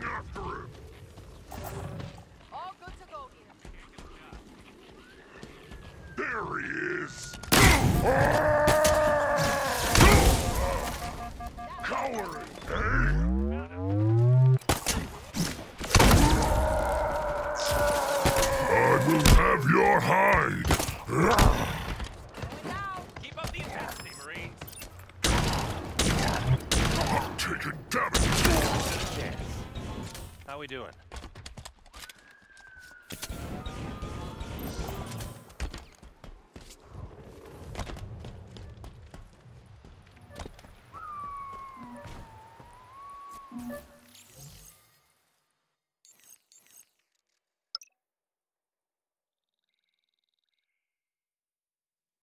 Going after him. All good to go here. There he is. Coward, eh? I will have your hide. How we doing? Mm-hmm.